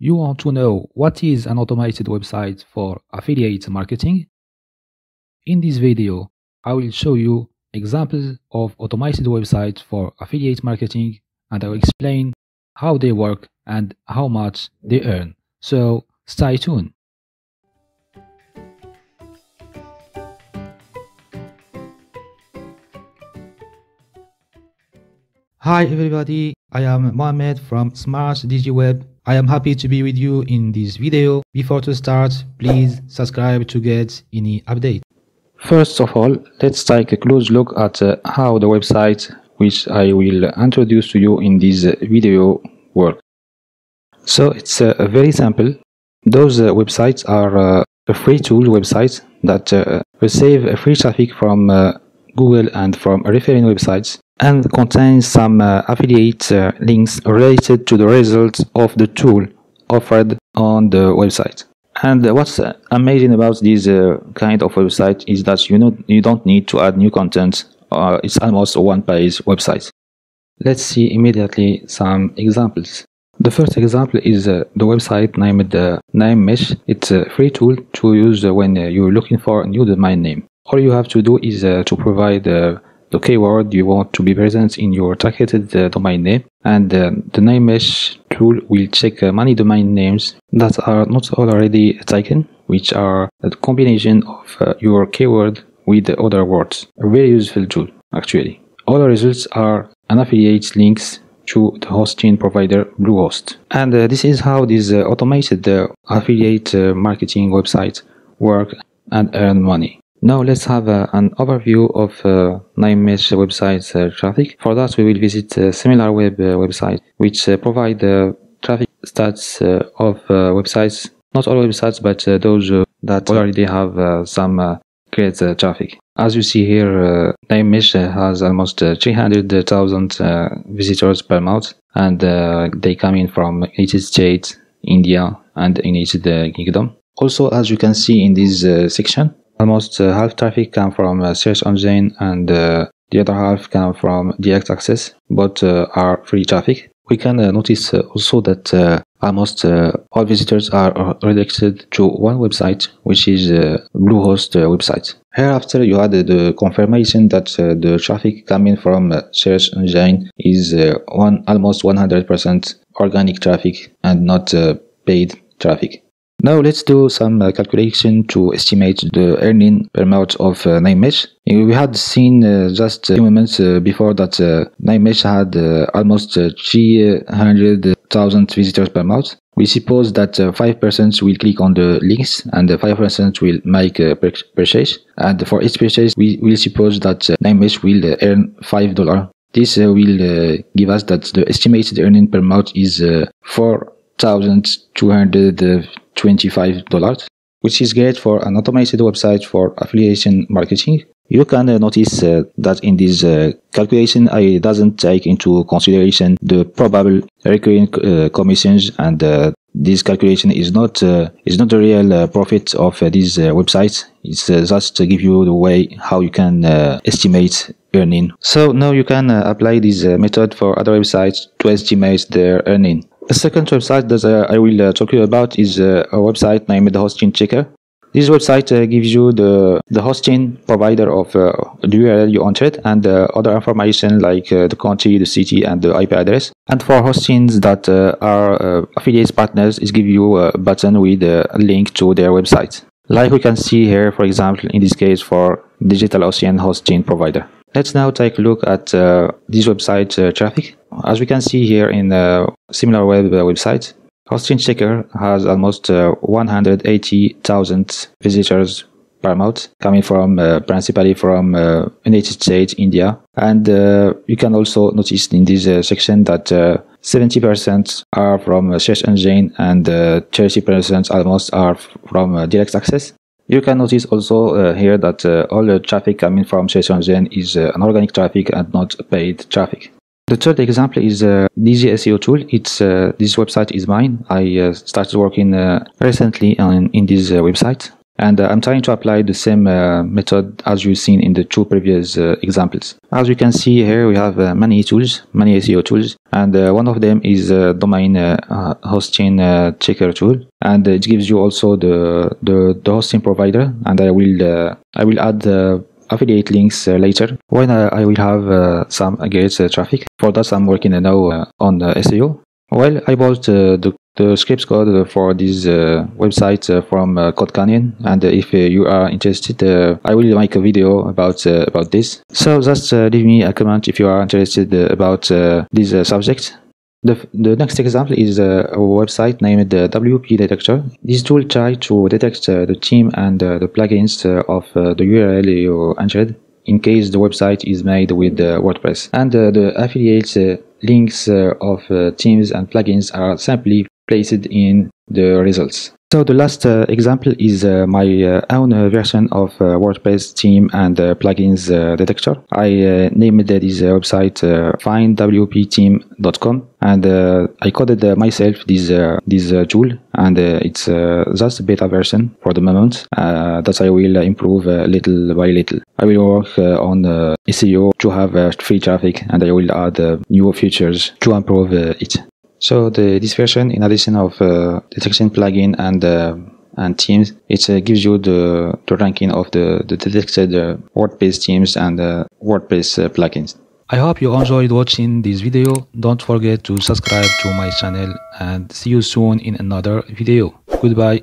You want to know what is an automated website for affiliate marketing? In this video, I will show you examples of automated websites for affiliate marketing and I will explain how they work and how much they earn. So stay tuned. Hi everybody, I am Mohamed from Smart DigiWeb I am happy to be with you in this video. Before to start, please subscribe to get any update. First of all, let's take a close look at uh, how the website which I will introduce to you in this video work. So it's uh, very simple. Those uh, websites are uh, free tool websites that uh, receive free traffic from uh, Google and from referring websites and contains some uh, affiliate uh, links related to the results of the tool offered on the website. And what's amazing about this uh, kind of website is that you know you don't need to add new content. Uh, it's almost a one-page website. Let's see immediately some examples. The first example is uh, the website named uh, Name Mesh. It's a free tool to use when you're looking for a new domain name. All you have to do is to provide the keyword you want to be present in your targeted uh, domain name and uh, the name mesh tool will check uh, many domain names that are not already taken which are a combination of uh, your keyword with other words a very useful tool actually all the results are an affiliate links to the hosting provider Bluehost. And uh, this is how these uh, automated affiliate marketing websites work and earn money. Now let's have uh, an overview of uh, NameMesh website's uh, traffic. For that we will visit a SimilarWeb uh, website which uh, provide uh, traffic stats uh, of websites, not all websites but those that already have some great traffic. As you see here, NameMesh has almost 300,000 visitors per month and they come in from United States, India and United Kingdom. Also, as you can see in this section, Almost uh, half traffic come from uh, search engine and uh, the other half come from direct access. Both uh, are free traffic. We can uh, notice uh, also that almost all visitors are redirected to one website, which is Bluehost website. Hereafter, you add the confirmation that the traffic coming from search engine is one almost 100% organic traffic and not paid traffic. Now let's do some uh, calculation to estimate the earning per month of uh. Uh, we had seen uh, just a few moments uh, before that uh, had uh, almost 300,000 visitors per month. We suppose that 5% will click on the links and 5% will make a purchase. And for each purchase, we will suppose that NameMesh will earn $5. This will give us that the estimated earning per month is 4,200 $25, which is great for an automated website for affiliation marketing. You can uh, notice uh, that in this uh, calculation, I doesn't take into consideration the probable recurring uh, commissions, and uh, this calculation is not uh, is not the real profit of these websites. It's just to give you the way how you can estimate earning. So now you can apply this method for other websites to estimate their earning. A second website that I will uh, talk to you about is uh, a website named the Hosting Checker. This website uh, gives you the, the hosting provider of uh, the URL you entered and uh, other information like uh, the country, the city, and the IP address. And for hostings that are affiliates partners, it gives you a button with a link to their website. Like we can see here, for example, in this case for Digital Ocean Hosting Provider. Let's now take a look at this website traffic. As we can see here in the SimilarWeb website, Hosting Checker has almost uh, 180,000 visitors per month coming from uh, principally from uh, United States, India. And you can also notice in this section that 70% are from search engine and 30% almost are from direct access. You can notice also uh, here that uh, all the traffic coming from search engine is uh, an organic traffic and not paid traffic. The third example is uh, Digi SEO tool. It's uh, this website is mine. I uh, started working uh, recently on, in this website. And uh, I'm trying to apply the same uh, method as you've seen in the two previous uh, examples. As you can see here, we have uh, many tools, many SEO tools, and uh, one of them is uh, domain hosting checker tool, and it gives you also the, the, the hosting provider, and I will I will add affiliate links uh, later when uh, I will have uh, some great uh, traffic. For that, I'm working uh, now uh, on SEO. Well, I bought the the scripts code for this uh, website uh, from uh, Code Canyon, and if you are interested, I will make a video about about this. So just leave me a comment if you are interested about this subject. The, the next example is a website named uh, WP Detector. This tool tries to detect uh, the theme and uh, the plugins uh, of uh, the URL you entered in case the website is made with uh, WordPress. And the affiliate links of themes and plugins are simply placed in the results. So the last uh, example is uh, my uh, own uh, version of uh, WordPress theme and uh, plugins uh, detector. I uh, named this uh, website findwptheme.com and I coded myself this this tool and it's just a beta version for the moment that I will improve little by little. I will work on SEO to have free traffic and I will add new features to improve it. So the, this version, in addition of uh, detection plugin and uh, and themes, it uh, gives you the, the ranking of the, the detected uh, WordPress themes and uh, WordPress uh, plugins. I hope you enjoyed watching this video. Don't forget to subscribe to my channel and see you soon in another video. Goodbye.